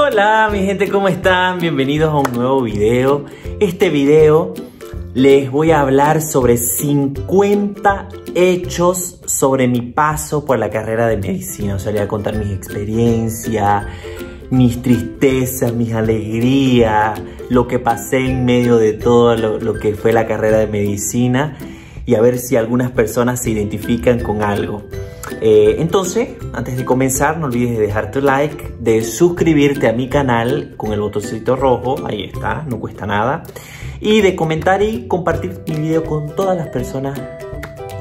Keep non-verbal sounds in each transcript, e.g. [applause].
Hola mi gente, ¿cómo están? Bienvenidos a un nuevo video. Este video les voy a hablar sobre 50 hechos sobre mi paso por la carrera de medicina. O sea, les voy a contar mis experiencias, mis tristezas, mis alegrías, lo que pasé en medio de todo lo, lo que fue la carrera de medicina y a ver si algunas personas se identifican con algo. Eh, entonces, antes de comenzar, no olvides de dejar tu like, de suscribirte a mi canal con el botoncito rojo, ahí está, no cuesta nada, y de comentar y compartir mi video con todas las personas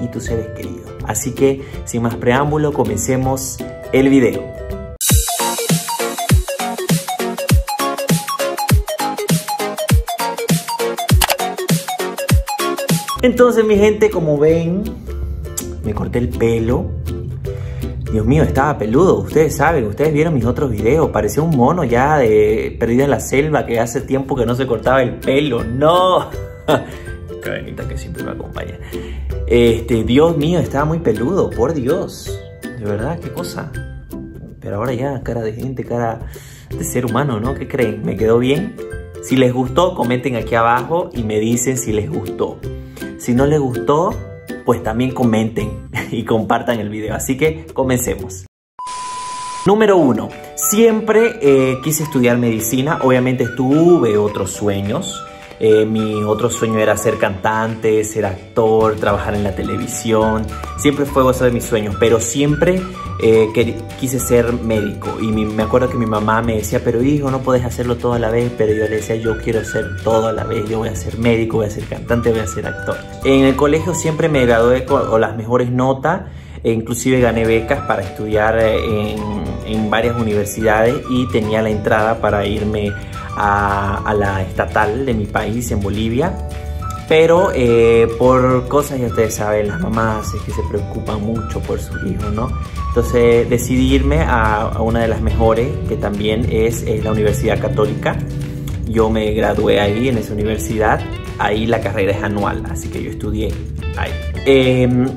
y tus seres queridos. Así que, sin más preámbulo, comencemos el video. Entonces, mi gente, como ven, me corté el pelo Dios mío, estaba peludo. Ustedes saben, ustedes vieron mis otros videos. Parecía un mono ya de perdido en la selva que hace tiempo que no se cortaba el pelo. ¡No! [laughs] Cadenita que siempre me acompaña. Este, Dios mío, estaba muy peludo, por Dios. De verdad, qué cosa. Pero ahora ya, cara de gente, cara de ser humano, ¿no? ¿Qué creen? ¿Me quedó bien? Si les gustó, comenten aquí abajo y me dicen si les gustó. Si no les gustó, pues también comenten [laughs] y compartan el video. Así que comencemos. Número uno, siempre eh, quise estudiar medicina, obviamente tuve otros sueños. Eh, mi otro sueño era ser cantante, ser actor, trabajar en la televisión. Siempre fue eso de mis sueños, pero siempre eh, quise ser médico. Y me acuerdo que mi mamá me decía, pero hijo, no puedes hacerlo todo a la vez. Pero yo le decía, yo quiero ser todo a la vez. Yo voy a ser médico, voy a ser cantante, voy a ser actor. En el colegio siempre me gradué con las mejores notas. E inclusive gané becas para estudiar en, en varias universidades y tenía la entrada para irme a, la estatal de mi país, en Bolivia. Pero eh, por cosas, ya ustedes saben, las mamás es que se preocupan mucho por sus hijos, ¿no? Entonces decidí irme a, una de las mejores, que también es, la Universidad Católica. Yo me gradué ahí, en esa universidad. Ahí la carrera es anual, así que yo estudié ahí. Em,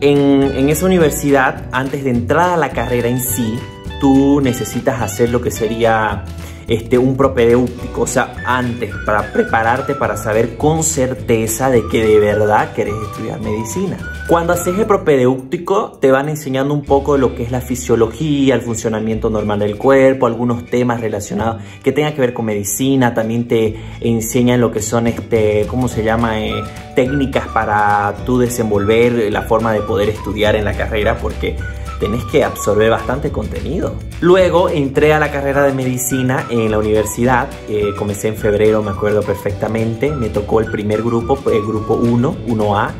en, en esa universidad, antes de entrar a la carrera en sí, tú necesitas hacer lo que sería este, un propedéutico, o sea, antes, para prepararte para saber con certeza de que de verdad querés estudiar medicina. Cuando haces el propedéutico, te van enseñando un poco lo que es la fisiología, el funcionamiento normal del cuerpo, algunos temas relacionados que tengan que ver con medicina, también te enseñan lo que son, este, ¿cómo se llama? Eh, técnicas para tú desenvolver la forma de poder estudiar en la carrera, porque tenés que absorber bastante contenido. Luego entré a la carrera de medicina en la universidad, eh, comencé en febrero, me acuerdo perfectamente, me tocó el primer grupo, el grupo 1, 1A,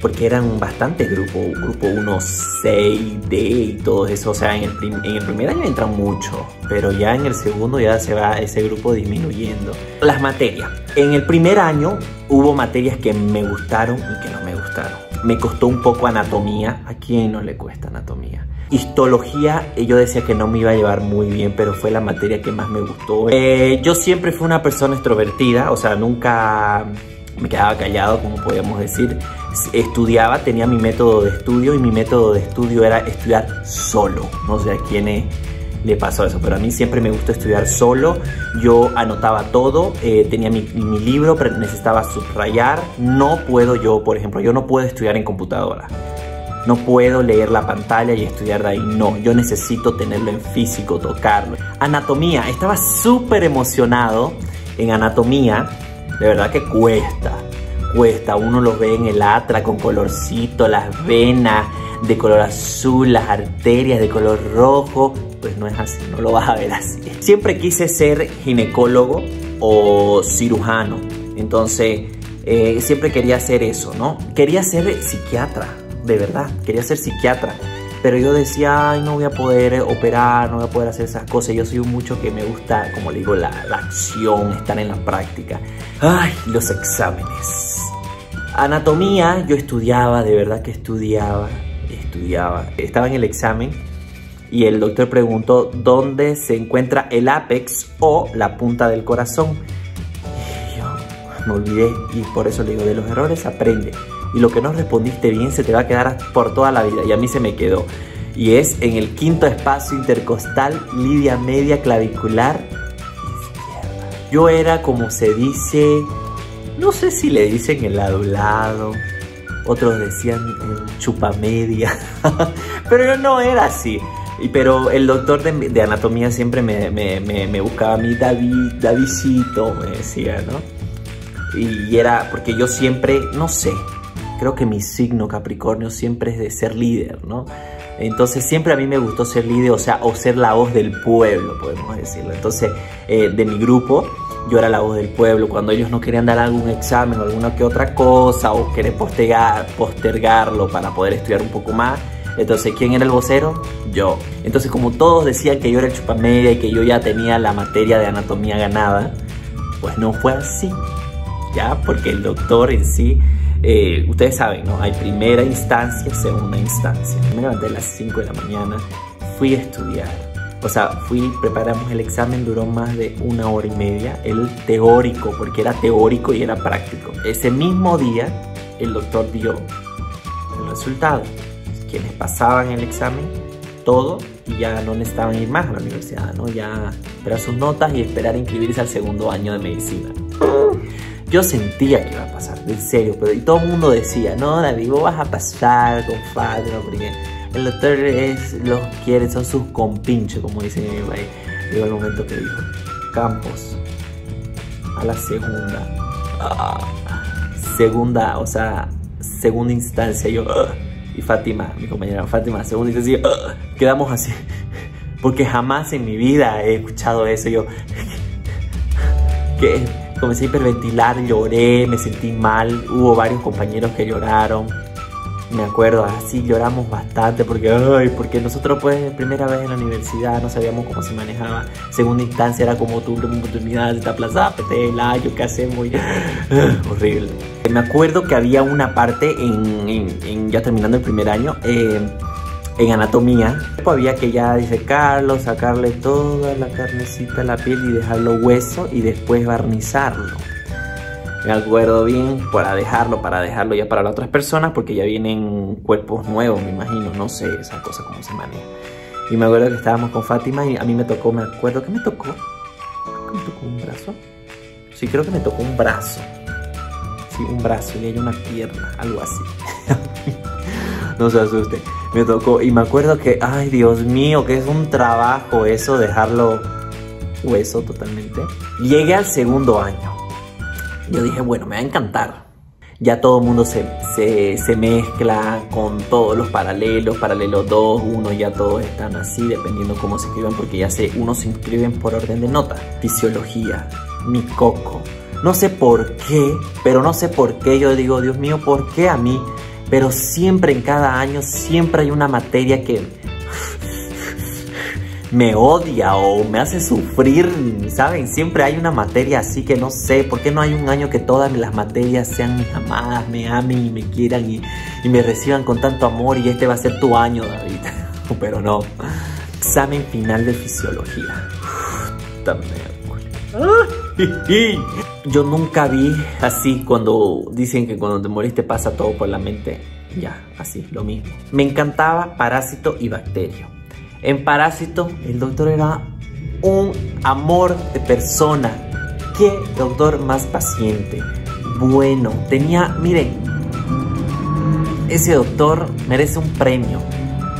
porque eran bastantes grupos, grupo 1, 6, D y todo eso, o sea, en el, primer año entran mucho, pero ya en el segundo ya se va ese grupo disminuyendo. Las materias. En el primer año hubo materias que me gustaron y que no me gustaron me costó un poco anatomía. ¿A quién no le cuesta anatomía? Histología, eh, yo decía que no me iba a llevar muy bien, pero fue la materia que más me gustó. Eh, yo siempre fui una persona extrovertida, o sea, nunca me quedaba callado, como podríamos decir. Estudiaba, tenía mi método de estudio y mi método de estudio era estudiar solo. No sé a quién es le pasó eso, pero a mí siempre me gustó estudiar solo, yo anotaba todo, eh, tenía mi, mi, libro, pero necesitaba subrayar, no puedo yo, por ejemplo, yo no puedo estudiar en computadora, no puedo leer la pantalla y estudiar de ahí, no, yo necesito tenerlo en físico, tocarlo. Anatomía, estaba súper emocionado en anatomía, de verdad que cuesta, cuesta, uno lo ve en el atra con colorcito, las venas, de color azul, las arterias de color rojo, pues no es así, no lo vas a ver así. Siempre quise ser ginecólogo o cirujano, entonces eh, siempre quería hacer eso, ¿no? Quería ser psiquiatra, de verdad, quería ser psiquiatra. Pero yo decía, ay, no voy a poder operar, no voy a poder hacer esas cosas. Yo soy mucho que me gusta, como le digo, la, la acción, estar en la práctica. Ay, los exámenes. Anatomía, yo estudiaba, de verdad que estudiaba, estudiaba. Estaba en el examen y el doctor preguntó dónde se encuentra el apex o la punta del corazón. Y yo me olvidé y por eso le digo, de los errores aprende. Y lo que no respondiste bien se te va a quedar por toda la vida. Y a mí se me quedó. y es en el quinto espacio intercostal, lidia media clavicular izquierda. Yo era como se dice, no sé si le dicen el adulado, otros decían el chupamedia, [laughs] pero yo no era así. Pero el doctor de, anatomía siempre me, me, buscaba a mí, David, Davidcito, me decía, ¿no? Y, era porque yo siempre, no sé, creo que mi signo Capricornio siempre es de ser líder, ¿no? Entonces siempre a mí me gustó ser líder, o sea, o ser la voz del pueblo, podemos decirlo. Entonces, eh, de mi grupo, yo era la voz del pueblo. Cuando ellos no querían dar algún examen o alguna que otra cosa, o querer postergar, postergarlo para poder estudiar un poco más, entonces, ¿quién era el vocero? Yo. Entonces, como todos decían que yo era el chupamedia y que yo ya tenía la materia de anatomía ganada, pues no fue así, ¿ya? Porque el doctor en sí, eh, ustedes saben, ¿no? Hay primera instancia, segunda instancia. Me levanté a las 5 de la mañana, fui a estudiar. O sea, fui, preparamos el examen, duró más de una hora y media. El teórico, porque era teórico y era práctico. Ese mismo día, el doctor dio el resultado quienes pasaban el examen, todo, y ya no necesitaban ir más a la universidad, ¿no? Ya esperar sus notas y esperar inscribirse al segundo año de medicina. Yo sentía que iba a pasar, en serio, pero y todo el mundo decía, no, David, vos vas a pasar con Fabio, porque el doctor es, los quiere, son sus compinches, como dicen en mi país. Llegó el momento que dijo, Campos, a la segunda, ah, segunda, o sea, segunda instancia, yo... Ah, y Fátima, mi compañera Fátima, según dice así, quedamos así. Porque jamás en mi vida he escuchado eso. Yo que comencé a hiperventilar, lloré, me sentí mal. Hubo varios compañeros que lloraron. Me acuerdo, así lloramos bastante porque, porque nosotros pues primera vez en la universidad no sabíamos cómo se manejaba. Segunda instancia era como tu oportunidad de plaza, la yo qué hacemos, [sighs] horrible. Me acuerdo que había una parte en, ya terminando el primer año, eh, en anatomía, había que ya disecarlo, sacarle toda la carnecita, la piel y dejarlo hueso y después barnizarlo. Me acuerdo bien para dejarlo, para dejarlo ya para las otras personas porque ya vienen cuerpos nuevos, me imagino, no sé esa cosa cómo se maneja. Y me acuerdo que estábamos con Fátima y a mí me tocó, me acuerdo que me tocó, me tocó un brazo. Sí, creo que me tocó un brazo un brazo y hay una pierna, algo así. [laughs] no se asuste. Me tocó y me acuerdo que, ay Dios mío, que es un trabajo eso, dejarlo hueso totalmente. Llegué al segundo año. Yo dije, bueno, me va a encantar. Ya todo el mundo se, se, mezcla con todos los paralelos, paralelo 2, 1, ya todos están así, dependiendo cómo se escriban, porque ya sé, unos se inscriben por orden de nota. Fisiología, mi coco, no sé por qué, pero no sé por qué yo digo, Dios mío, ¿por qué a mí? Pero siempre en cada año, siempre hay una materia que me odia o me hace sufrir, ¿saben? Siempre hay una materia así que no sé, ¿por qué no hay un año que todas las materias sean mis amadas, me amen y me quieran y, me reciban con tanto amor y este va a ser tu año, David? [laughs] Pero no. Examen final de fisiología. También. Yo nunca vi así cuando dicen que cuando te moriste pasa todo por la mente. Ya, así, lo mismo. Me encantaba Parásito y Bacterio. En Parásito, el doctor era un amor de persona. Qué doctor más paciente. Bueno, tenía, miren, ese doctor merece un premio.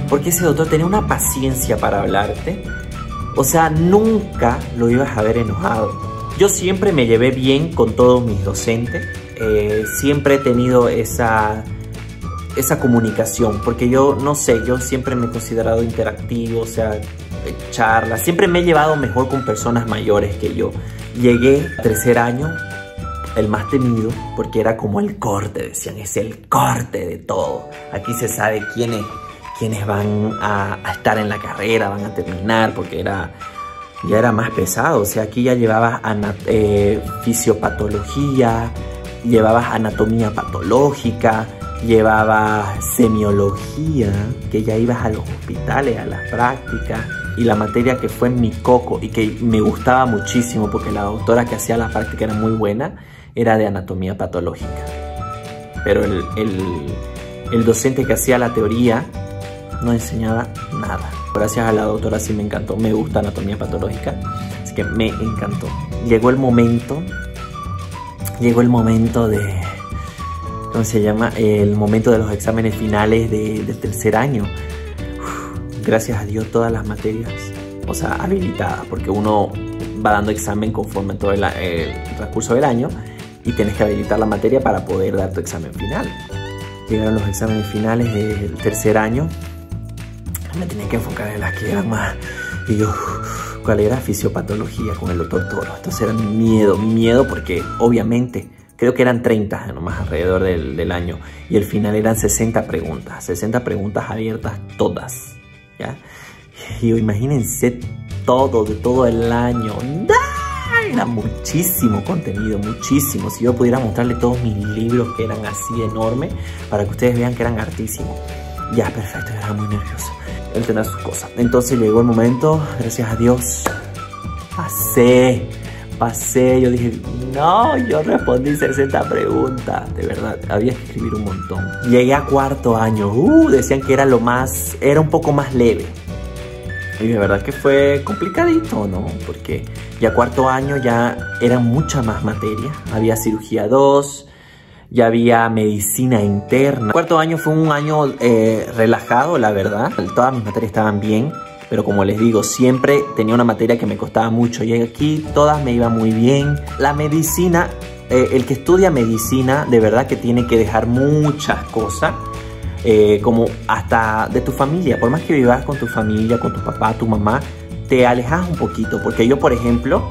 Porque ese doctor tenía una paciencia para hablarte. O sea, nunca lo ibas a ver enojado yo siempre me llevé bien con todos mis docentes, eh, siempre he tenido esa, esa comunicación, porque yo no sé, yo siempre me he considerado interactivo, o sea, charlas, siempre me he llevado mejor con personas mayores que yo. Llegué tercer año, el más temido, porque era como el corte, decían, es el corte de todo. Aquí se sabe quiénes, quiénes van a, a estar en la carrera, van a terminar, porque era ya era más pesado. O sea, aquí ya llevabas eh, fisiopatología, llevabas anatomía patológica, llevabas semiología, que ya ibas a los hospitales, a las prácticas. Y la materia que fue mi coco y que me gustaba muchísimo porque la doctora que hacía la práctica era muy buena, era de anatomía patológica. Pero el, el docente que hacía la teoría no enseñaba nada. Gracias a la doctora sí me encantó, me gusta anatomía patológica, así que me encantó. Llegó el momento, llegó el momento de, ¿cómo se llama? El momento de los exámenes finales del tercer año. gracias a Dios todas las materias, o sea, habilitadas, porque uno va dando examen conforme todo el, el transcurso del año y tienes que habilitar la materia para poder dar tu examen final. Llegaron los exámenes finales del tercer año. Me tenía que enfocar en las que eran más. Y yo, ¿cuál era? Fisiopatología con el doctor Toro. Entonces era mi miedo, mi miedo porque obviamente creo que eran 30 nomás alrededor del, del, año. Y el final eran 60 preguntas. 60 preguntas abiertas todas. ¿ya? Y imagínense todo de todo el año era muchísimo contenido, muchísimo. Si yo pudiera mostrarle todos mis libros que eran así enormes, para que ustedes vean que eran hartísimos. Ya, perfecto, era muy nervioso. Él tenía sus cosas. Entonces llegó el momento, gracias a Dios, pasé, pasé. Yo dije, no, yo respondí 60 preguntas. De verdad, había que escribir un montón. Llegué a cuarto año, uh, decían que era lo más, era un poco más leve y de verdad que fue complicadito, ¿no? Porque ya cuarto año ya era mucha más materia. Había cirugía 2, ya había medicina interna. Cuarto año fue un año eh, relajado, la verdad. Todas mis materias estaban bien, pero como les digo, siempre tenía una materia que me costaba mucho. Y aquí todas me iban muy bien. La medicina, eh, el que estudia medicina, de verdad que tiene que dejar muchas cosas eh, como hasta de tu familia. Por más que vivas con tu familia, con tu papá, tu mamá, te alejas un poquito. Porque yo, por ejemplo,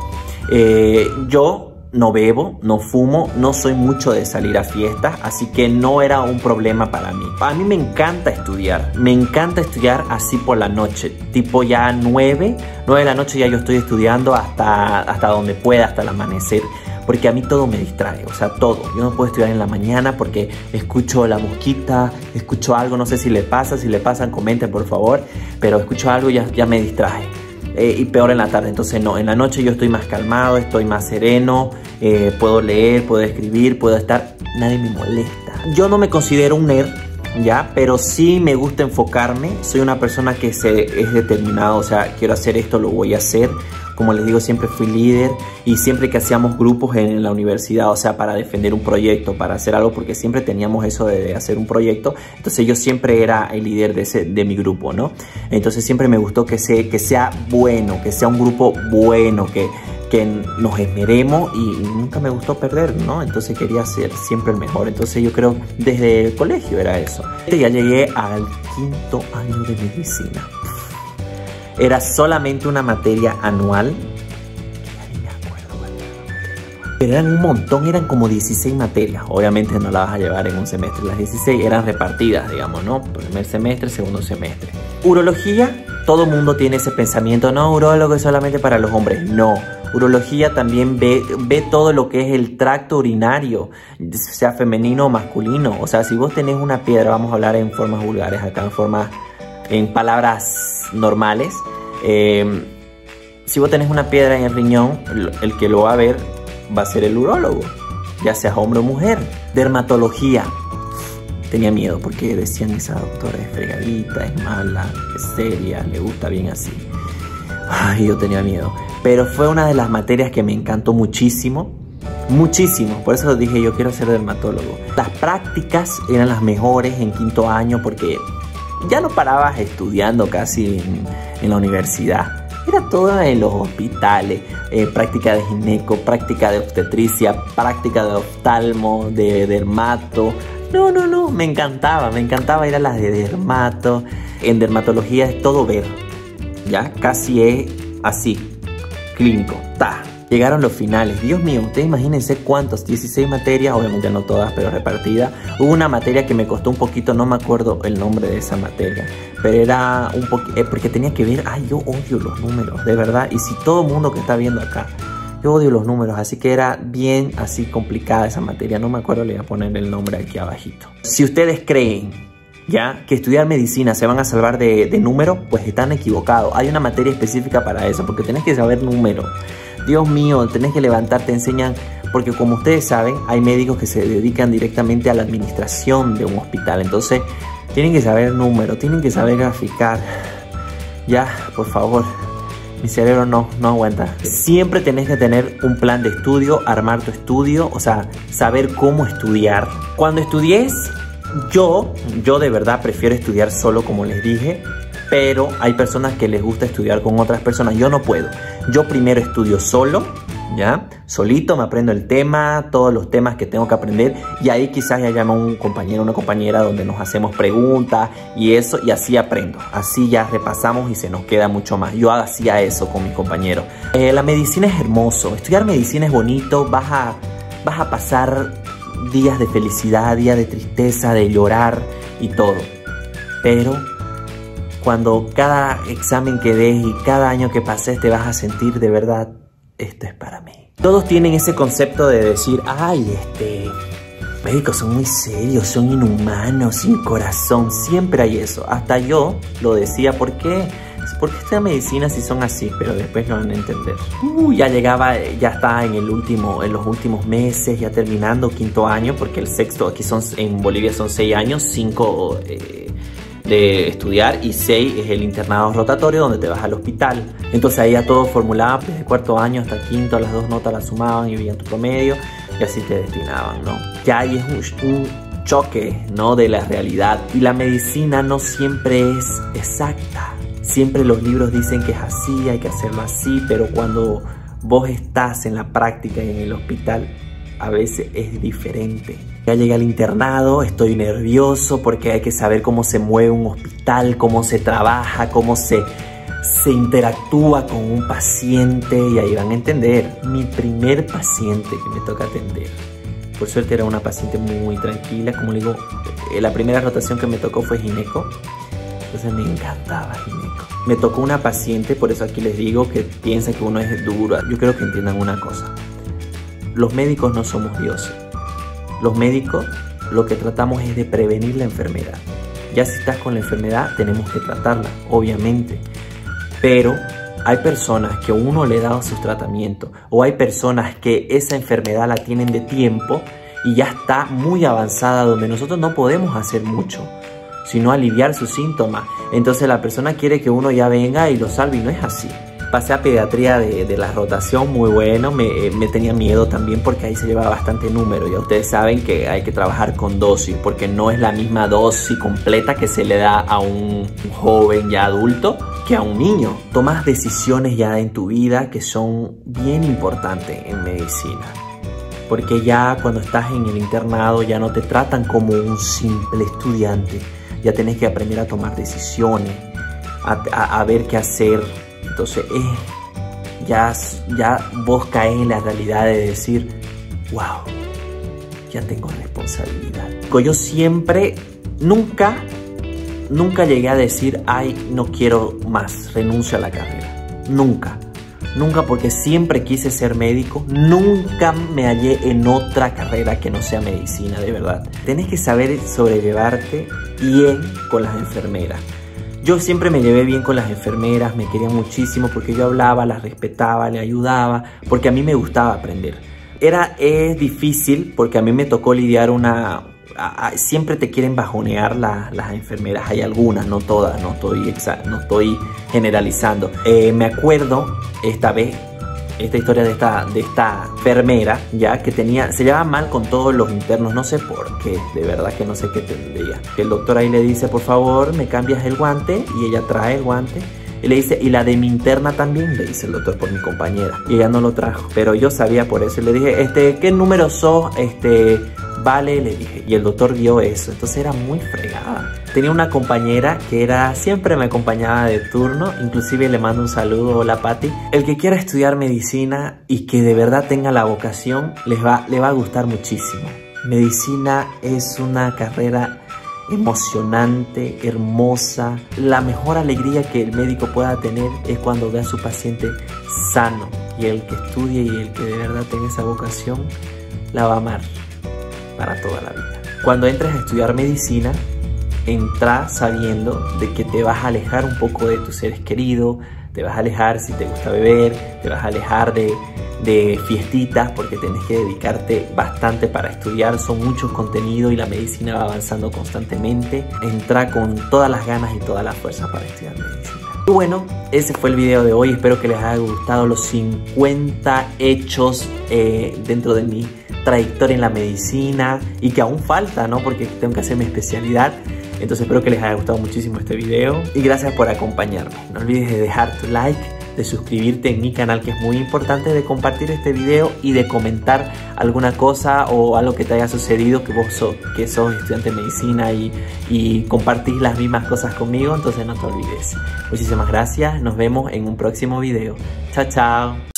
eh, yo no bebo, no fumo, no soy mucho de salir a fiestas, así que no era un problema para mí. A mí me encanta estudiar, me encanta estudiar así por la noche, tipo ya 9, 9 de la noche ya yo estoy estudiando hasta, hasta donde pueda, hasta el amanecer porque a mí todo me distrae, o sea, todo. Yo no puedo estudiar en la mañana porque escucho la mosquita, escucho algo, no sé si le pasa, si le pasan, comenten por favor, pero escucho algo y ya, ya me distrae. Eh, y peor en la tarde, entonces no, en la noche yo estoy más calmado, estoy más sereno, eh, puedo leer, puedo escribir, puedo estar, nadie me molesta. Yo no me considero un nerd, ¿ya? Pero sí me gusta enfocarme, soy una persona que se, es determinada, o sea, quiero hacer esto, lo voy a hacer. Como les digo, siempre fui líder y siempre que hacíamos grupos en la universidad, o sea, para defender un proyecto, para hacer algo, porque siempre teníamos eso de hacer un proyecto, entonces yo siempre era el líder de, ese, de mi grupo, ¿no? Entonces siempre me gustó que, se, que sea bueno, que sea un grupo bueno, que, que nos esmeremos y nunca me gustó perder, ¿no? Entonces quería ser siempre el mejor. Entonces yo creo desde el colegio era eso. Ya llegué al quinto año de medicina. Era solamente una materia anual. Pero eran un montón, eran como 16 materias. Obviamente no las vas a llevar en un semestre. Las 16 eran repartidas, digamos, ¿no? Primer semestre, segundo semestre. Urología, todo mundo tiene ese pensamiento. No, urólogo es solamente para los hombres. No, urología también ve, ve todo lo que es el tracto urinario, sea femenino o masculino. O sea, si vos tenés una piedra, vamos a hablar en formas vulgares, acá en formas, en palabras normales. Em, si vos tenés una piedra en el riñón, el, que lo va a ver va a ser el urólogo, ya sea hombre o mujer. Dermatología. Tenía miedo porque decían esa doctora es fregadita, es mala, es seria, le gusta bien así. Ay, yo tenía miedo. Pero fue una de las materias que me encantó muchísimo. Muchísimo. Por eso dije yo quiero ser dermatólogo. Las prácticas eran las mejores en quinto año porque ya no parabas estudiando casi en, la universidad. Era todo en los hospitales, eh, práctica de gineco, práctica de obstetricia, práctica de oftalmo, de dermato. No, no, no, me encantaba, me encantaba ir a las de dermato. En dermatología es todo ver, ya casi es así, clínico, ta, Llegaron los finales. Dios mío, ustedes imagínense cuántos, 16 materias, obviamente no todas, pero repartidas. Hubo una materia que me costó un poquito, no me acuerdo el nombre de esa materia, pero era un poquito, eh, porque tenía que ver, ay, yo odio los números, de verdad. Y si todo mundo que está viendo acá, yo odio los números, así que era bien así complicada esa materia, no me acuerdo, le voy a poner el nombre aquí abajito. Si ustedes creen ya que estudiar medicina se van a salvar de, de números, pues están equivocados. Hay una materia específica para eso, porque tenés que saber números. Dios mío, tenés que levantar, te enseñan, porque como ustedes saben, hay médicos que se dedican directamente a la administración de un hospital. Entonces, Tienen que saber número, tienen que saber graficar. Ya, por favor. Mi cerebro no, no aguanta. Siempre tenés que tener un plan de estudio, armar tu estudio, o sea, saber cómo estudiar. Cuando estudies, yo, yo de verdad prefiero estudiar solo, como les dije, pero hay personas que les gusta estudiar con otras personas. Yo no puedo. Yo primero estudio solo, ¿ya? Solito me aprendo el tema, todos los temas que tengo que aprender y ahí quizás ya llamo a un compañero, una compañera donde nos hacemos preguntas y eso y así aprendo. Así ya repasamos y se nos queda mucho más. Yo hacía eso con mis compañeros. Eh, la medicina es hermoso, estudiar medicina es bonito, vas a, vas a pasar días de felicidad, días de tristeza, de llorar y todo. Pero cuando cada examen que des y cada año que pases te vas a sentir de verdad, esto es para mí. Todos tienen ese concepto de decir, ay, este, médicos son muy serios, son inhumanos, sin corazón, siempre hay eso. Hasta yo lo decía, ¿por qué? ¿Por qué esta medicina si son así? Pero después lo van a entender. Uh, ya llegaba, ya está en el último, en los últimos meses, ya terminando quinto año, porque el sexto aquí son, en Bolivia son seis años, cinco eh, de estudiar y 6 es el internado rotatorio donde te vas al hospital. Entonces ahí ya todo formulaba desde cuarto año hasta quinto, las dos notas las sumaban y veían tu promedio y así te destinaban, ¿no? Ya ahí es un, choque, ¿no? De la realidad y la medicina no siempre es exacta. Siempre los libros dicen que es así, hay que hacerlo así, pero cuando vos estás en la práctica y en el hospital, a veces es diferente. Ya llegué al internado, estoy nervioso porque hay que saber cómo se mueve un hospital, cómo se trabaja, cómo se, se interactúa con un paciente y ahí van a entender. Mi primer paciente que me toca atender, por suerte era una paciente muy tranquila, como digo, eh, la primera rotación que me tocó fue gineco, entonces me encantaba gineco. Me tocó una paciente, por eso aquí les digo que piensa que uno es duro. Yo creo que entiendan una cosa, los médicos no somos dioses los médicos lo que tratamos es de prevenir la enfermedad. Ya si estás con la enfermedad tenemos que tratarla, obviamente. Pero hay personas que uno le da sus tratamientos o hay personas que esa enfermedad la tienen de tiempo y ya está muy avanzada donde nosotros no podemos hacer mucho, sino aliviar sus síntomas. Entonces la persona quiere que uno ya venga y lo salve y no es así pasé a pediatría de, la rotación, muy bueno, me, me, tenía miedo también porque ahí se lleva bastante número, ya ustedes saben que hay que trabajar con dosis, porque no es la misma dosis completa que se le da a un joven ya adulto que a un niño. Tomas decisiones ya en tu vida que son bien importantes en medicina. Porque ya cuando estás en el internado ya no te tratan como un simple estudiante, ya tienes que aprender a tomar decisiones, a, a ver qué hacer, entonces eh, ya, ya vos caes en la realidad de decir, wow, ya tengo responsabilidad. Yo siempre, nunca, nunca llegué a decir, ay, no quiero más, renuncio a la carrera. Nunca. Nunca porque siempre quise ser médico, nunca me hallé en otra carrera que no sea medicina, de verdad. Tenés que saber sobrellevarte bien con las enfermeras. Yo siempre me llevé bien con las enfermeras, me querían muchísimo porque yo hablaba, las respetaba, le ayudaba, porque a mí me gustaba aprender. Era, es difícil porque a mí me tocó lidiar una... siempre te quieren bajonear las enfermeras, hay algunas, no todas, no estoy, no estoy generalizando. Eh, me acuerdo esta vez esta historia de esta, de esta enfermera, ya que tenía, se llevaba mal con todos los internos, no sé por qué, de verdad que no sé qué tendría. El doctor ahí le dice, por favor, me cambias el guante, y ella trae el guante. Y le dice, y la de mi interna también, le dice el doctor por mi compañera. Y ella no lo trajo. Pero yo sabía por eso. Y le dije, este, ¿qué número sos? Este, vale, le dije. Y el doctor vio eso. Entonces era muy fregada. Tenía una compañera que era, siempre me acompañaba de turno. Inclusive le mando un saludo, hola Patti. El que quiera estudiar medicina y que de verdad tenga la vocación, les va, le va a gustar muchísimo. Medicina es una carrera emocionante, hermosa. La mejor alegría que el médico pueda tener es cuando ve a su paciente sano. Y el que estudie y el que de verdad tenga esa vocación, la va a amar para toda la vida. Cuando entres a estudiar medicina, entra sabiendo de que te vas a alejar un poco de tus seres queridos, te vas a alejar si te gusta beber, te vas a alejar de, de fiestitas porque tenés que dedicarte bastante para estudiar, son muchos contenidos y la medicina va avanzando constantemente. Entra con todas las ganas y toda la fuerza para estudiar medicina. Y bueno, ese fue el video de hoy, espero que les haya gustado los 50 hechos eh, dentro de mi trayectoria en la medicina y que aún falta, ¿no? Porque tengo que hacer mi especialidad. Entonces espero que les haya gustado muchísimo este video y gracias por acompañarme. No olvides de dejar tu like, de suscribirte en mi canal que es muy importante, de compartir este video y de comentar alguna cosa o algo que te haya sucedido que vos sos, que sos estudiante de medicina y, y compartís las mismas cosas conmigo, entonces no te olvides. Muchísimas gracias, nos vemos en un próximo video. Chao, chao.